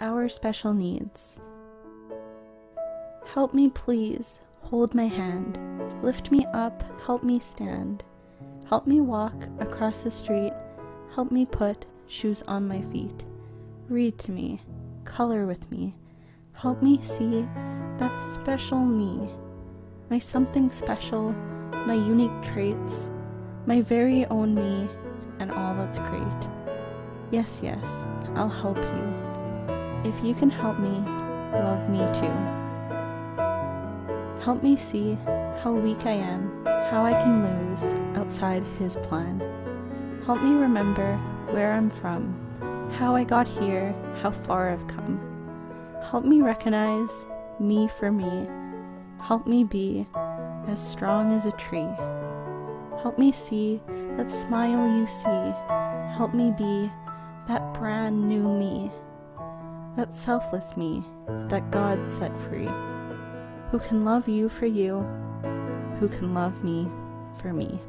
our special needs. Help me, please, hold my hand. Lift me up, help me stand. Help me walk across the street. Help me put shoes on my feet. Read to me, color with me. Help me see that special me, my something special, my unique traits, my very own me, and all that's great. Yes, yes, I'll help you. If you can help me, love me too. Help me see how weak I am, how I can lose outside His plan. Help me remember where I'm from, how I got here, how far I've come. Help me recognize me for me. Help me be as strong as a tree. Help me see that smile you see. Help me be that brand new me, that selfless me that God set free, who can love you for you, who can love me for me.